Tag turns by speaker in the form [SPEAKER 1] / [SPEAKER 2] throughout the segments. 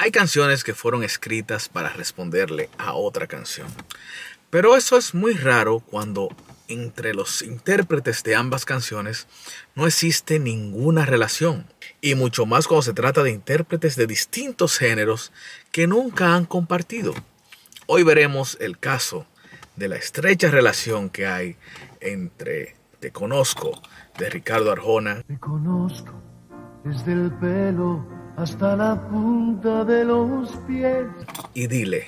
[SPEAKER 1] Hay canciones que fueron escritas para responderle a otra canción. Pero eso es muy raro cuando entre los intérpretes de ambas canciones no existe ninguna relación. Y mucho más cuando se trata de intérpretes de distintos géneros que nunca han compartido. Hoy veremos el caso de la estrecha relación que hay entre Te Conozco de Ricardo Arjona.
[SPEAKER 2] Te conozco desde el pelo hasta la punta de los pies.
[SPEAKER 1] Y Dile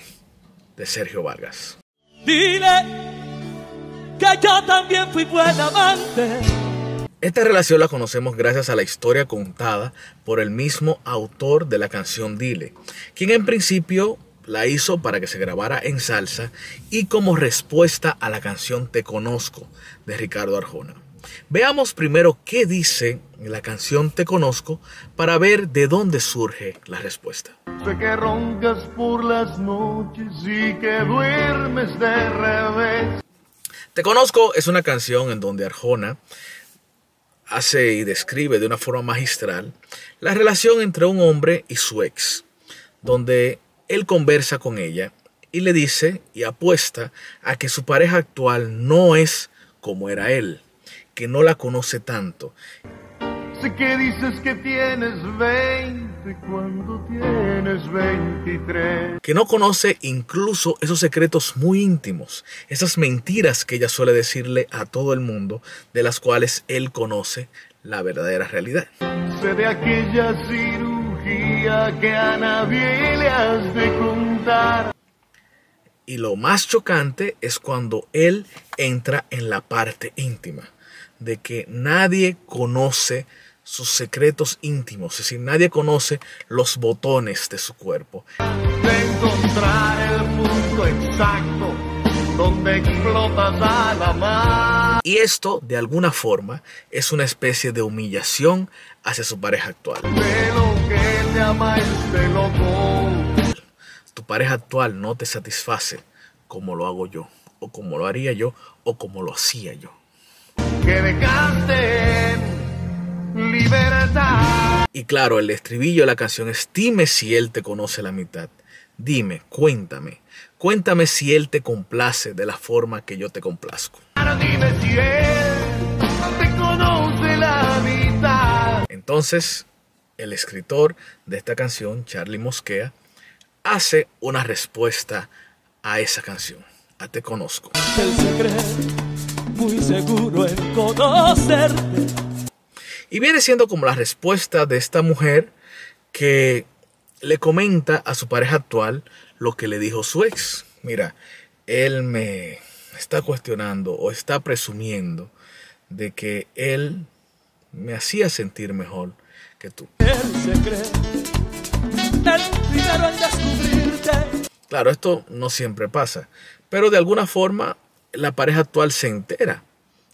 [SPEAKER 1] de Sergio Vargas.
[SPEAKER 3] Dile que yo también fui buen amante.
[SPEAKER 1] Esta relación la conocemos gracias a la historia contada por el mismo autor de la canción Dile, quien en principio la hizo para que se grabara en salsa y como respuesta a la canción Te Conozco de Ricardo Arjona. Veamos primero qué dice la canción Te Conozco para ver de dónde surge la respuesta.
[SPEAKER 2] Sé que roncas por las noches y que duermes de revés.
[SPEAKER 1] Te Conozco es una canción en donde Arjona hace y describe de una forma magistral la relación entre un hombre y su ex, donde él conversa con ella y le dice y apuesta a que su pareja actual no es como era él, que no la conoce tanto.
[SPEAKER 2] Sé que dices que tienes 20 cuando tienes 23.
[SPEAKER 1] Que no conoce incluso esos secretos muy íntimos, esas mentiras que ella suele decirle a todo el mundo, de las cuales él conoce la verdadera realidad.
[SPEAKER 2] Sé de aquella cirugía que a nadie le has de contar.
[SPEAKER 1] Y lo más chocante es cuando él entra en la parte íntima, de que nadie conoce sus secretos íntimos, es decir, nadie conoce los botones de su cuerpo.
[SPEAKER 2] De encontrar el punto exacto donde explotas a la mar.
[SPEAKER 1] Y esto, de alguna forma, es una especie de humillación hacia su pareja actual.
[SPEAKER 2] De lo que te ama este loco.
[SPEAKER 1] Tu pareja actual no te satisface como lo hago yo, o como lo haría yo, o como lo hacía yo.
[SPEAKER 2] Que dejaste en libertad.
[SPEAKER 1] Y claro, el estribillo de la canción es dime si él te conoce la mitad. Dime, cuéntame. Cuéntame si él te complace de la forma que yo te complazco.
[SPEAKER 2] Ahora dime si él te conoce la mitad.
[SPEAKER 1] Entonces, el escritor de esta canción, Charlie Mosquea, hace una respuesta a esa canción. A Te Conozco.
[SPEAKER 3] Él se cree muy seguro en conocerte.
[SPEAKER 1] Y viene siendo como la respuesta de esta mujer que le comenta a su pareja actual lo que le dijo su ex. Mira, él me está cuestionando o está presumiendo de que él me hacía sentir mejor que tú.
[SPEAKER 3] Él se cree descubrirte.
[SPEAKER 1] Claro, esto no siempre pasa, pero de alguna forma la pareja actual se entera,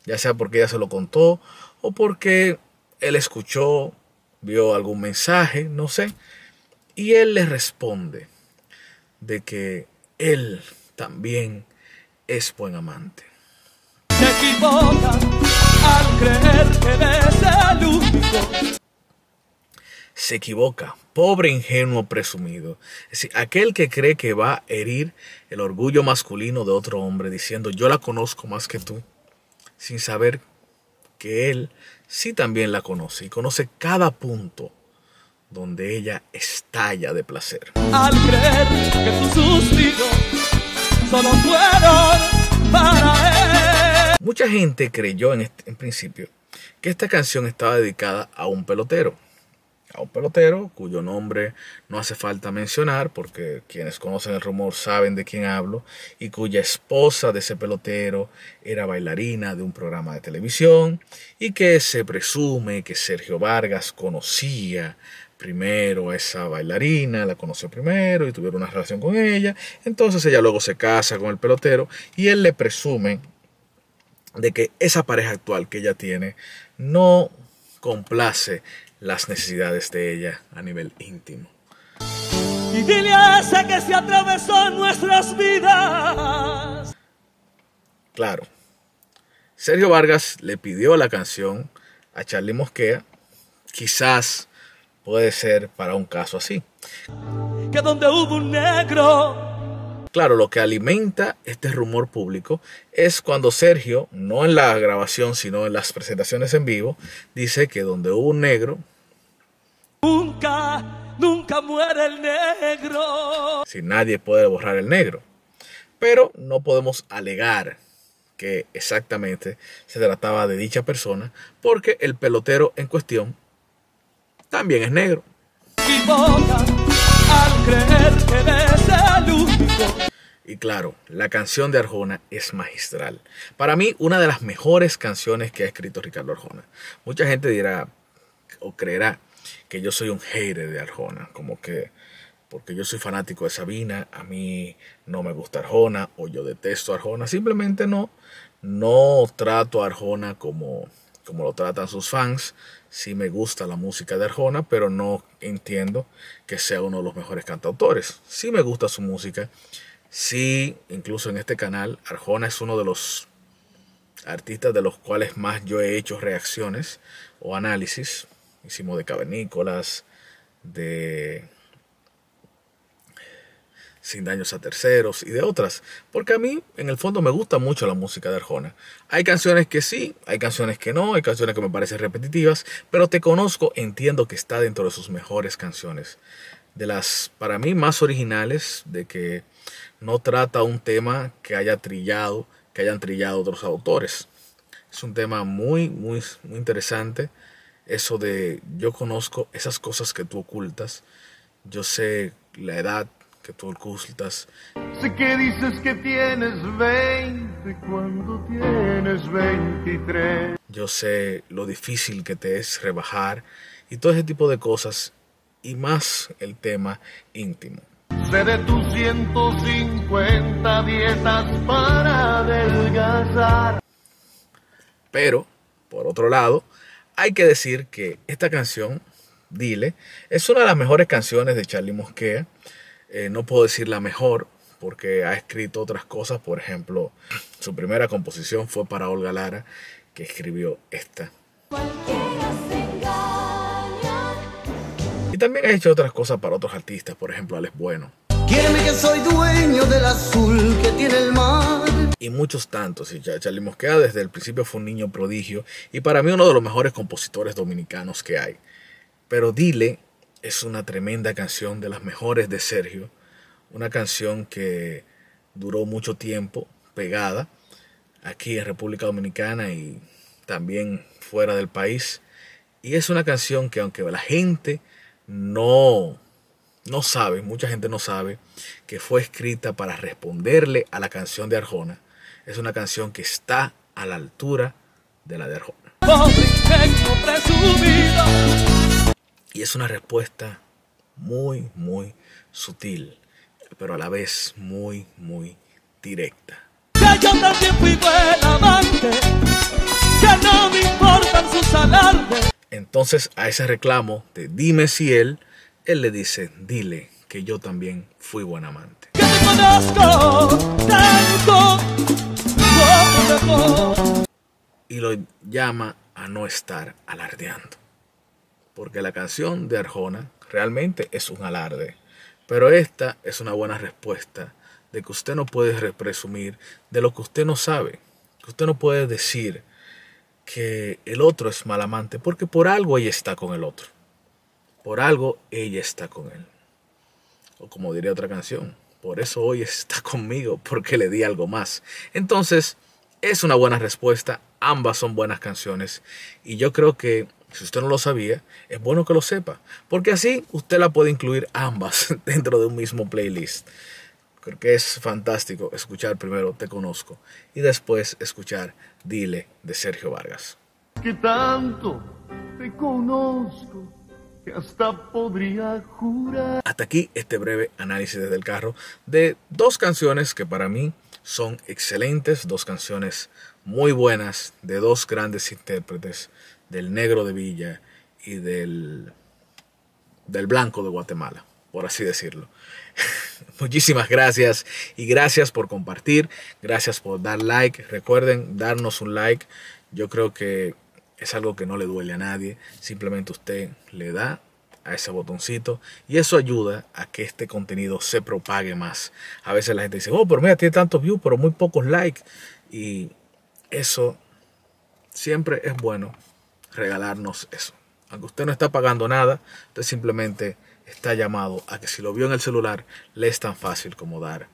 [SPEAKER 1] ya sea porque ella se lo contó o porque él escuchó, vio algún mensaje, no sé, y él le responde de que él también es buen amante.
[SPEAKER 3] Se equivoca al creer que eres el único.
[SPEAKER 1] Se equivoca, pobre ingenuo presumido. Es decir, aquel que cree que va a herir el orgullo masculino de otro hombre diciendo yo la conozco más que tú, sin saber que él sí también la conoce y conoce cada punto donde ella estalla de placer.
[SPEAKER 3] Al creer que tus suspiros solo fueron para él.
[SPEAKER 1] Mucha gente creyó en, este- en principio que esta canción estaba dedicada a un pelotero. A un pelotero cuyo nombre no hace falta mencionar porque quienes conocen el rumor saben de quién hablo y cuya esposa de ese pelotero era bailarina de un programa de televisión y que se presume que Sergio Vargas conocía primero a esa bailarina, la conoció primero y tuvieron una relación con ella. Entonces ella luego se casa con el pelotero y él le presume de que esa pareja actual que ella tiene no complace las necesidades de ella a nivel íntimo.
[SPEAKER 3] Y dile a ese que se atravesó en nuestras vidas.
[SPEAKER 1] Claro, Sergio Vargas le pidió la canción a Charlie Mosquea, quizás puede ser para un caso así.
[SPEAKER 3] que donde hubo un negro.
[SPEAKER 1] Claro, lo que alimenta este rumor público es cuando Sergio, no en la grabación, sino en las presentaciones en vivo, dice que donde hubo un negro,
[SPEAKER 3] Nunca, nunca muere el negro.
[SPEAKER 1] si nadie puede borrar el negro. Pero no podemos alegar que exactamente se trataba de dicha persona, porque el pelotero en cuestión también es negro.
[SPEAKER 3] al creer que
[SPEAKER 1] claro, la canción de Arjona es magistral. Para mí, una de las mejores canciones que ha escrito Ricardo Arjona. Mucha gente dirá o creerá que yo soy un hater de Arjona, como que porque yo soy fanático de Sabina, a mí no me gusta Arjona o yo detesto Arjona. Simplemente no, no trato a Arjona como, como lo tratan sus fans. Sí me gusta la música de Arjona, pero no entiendo que sea uno de los mejores cantautores. Sí me gusta su música. Sí, incluso en este canal, Arjona es uno de los artistas de los cuales más yo he hecho reacciones o análisis. Hicimos de Cavernícolas, de Sin daños a terceros y de otras. Porque a mí, en el fondo, me gusta mucho la música de Arjona. Hay canciones que sí, hay canciones que no, hay canciones que me parecen repetitivas, pero te conozco, entiendo que está dentro de sus mejores canciones. De las, para mí, más originales, de que no trata un tema que haya trillado, que hayan trillado otros autores. Es un tema muy, muy, muy interesante. Eso de yo conozco esas cosas que tú ocultas. Yo sé la edad que tú ocultas.
[SPEAKER 2] Sé que dices que tienes 20 cuando tienes 23.
[SPEAKER 1] Yo sé lo difícil que te es rebajar y todo ese tipo de cosas. Y más el tema íntimo.
[SPEAKER 2] Sé de tus 150 dietas para adelgazar.
[SPEAKER 1] Pero, por otro lado, hay que decir que esta canción, Dile, es una de las mejores canciones de Charlie Mosquea. Eh, no puedo decir la mejor, porque ha escrito otras cosas. Por ejemplo, su primera composición fue para Olga Lara, que escribió esta. Y también ha hecho otras cosas para otros artistas, por ejemplo, Alex Bueno.
[SPEAKER 4] Quiéreme que soy dueño del azul que tiene el mar.
[SPEAKER 1] y muchos tantos. Y Cha- Charlie Mosqueda desde el principio fue un niño prodigio y para mí uno de los mejores compositores dominicanos que hay. Pero Dile es una tremenda canción de las mejores de Sergio, una canción que duró mucho tiempo pegada aquí en República Dominicana y también fuera del país. Y es una canción que aunque la gente no no sabe, mucha gente no sabe, que fue escrita para responderle a la canción de Arjona. Es una canción que está a la altura de la de Arjona. Y es una respuesta muy, muy sutil, pero a la vez muy, muy directa.
[SPEAKER 3] Que no me importan sus alardes.
[SPEAKER 1] Entonces a ese reclamo de dime si él, él le dice, dile que yo también fui buen amante.
[SPEAKER 3] Que te conozco tanto como mejor.
[SPEAKER 1] y lo llama a no estar alardeando. Porque la canción de Arjona realmente es un alarde. Pero esta es una buena respuesta de que usted no puede re- presumir de lo que usted no sabe. Que usted no puede decir que el otro es mal amante porque por algo ella está con el otro. Por algo ella está con él. O como diría otra canción, por eso hoy está conmigo, porque le di algo más. Entonces, es una buena respuesta, ambas son buenas canciones y yo creo que si usted no lo sabía, es bueno que lo sepa, porque así usted la puede incluir ambas dentro de un mismo playlist. Creo que es fantástico escuchar primero Te Conozco y después escuchar Dile de Sergio Vargas.
[SPEAKER 2] Que tanto te conozco que hasta podría jurar.
[SPEAKER 1] Hasta aquí este breve análisis desde el carro de dos canciones que para mí son excelentes, dos canciones muy buenas de dos grandes intérpretes, del negro de Villa y del, del blanco de Guatemala, por así decirlo. Muchísimas gracias y gracias por compartir, gracias por dar like. Recuerden darnos un like. Yo creo que es algo que no le duele a nadie. Simplemente usted le da a ese botoncito y eso ayuda a que este contenido se propague más. A veces la gente dice, oh, pero mira, tiene tantos views, pero muy pocos likes. Y eso siempre es bueno regalarnos eso. Aunque usted no está pagando nada, usted simplemente está llamado a que si lo vio en el celular, le es tan fácil como dar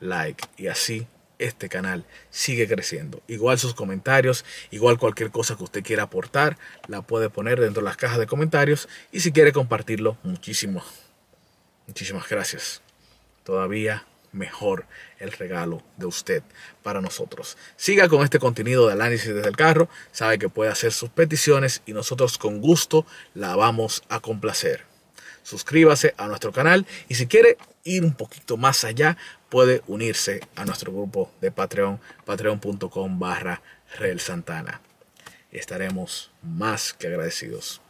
[SPEAKER 1] like y así este canal sigue creciendo. Igual sus comentarios, igual cualquier cosa que usted quiera aportar, la puede poner dentro de las cajas de comentarios y si quiere compartirlo, muchísimo, muchísimas gracias. Todavía mejor el regalo de usted para nosotros. Siga con este contenido de análisis desde el carro, sabe que puede hacer sus peticiones y nosotros con gusto la vamos a complacer. Suscríbase a nuestro canal y si quiere ir un poquito más allá, puede unirse a nuestro grupo de Patreon, patreon.com barra Real Santana. Estaremos más que agradecidos.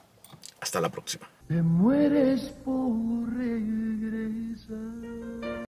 [SPEAKER 1] Hasta la próxima.
[SPEAKER 2] Te mueres por regresar.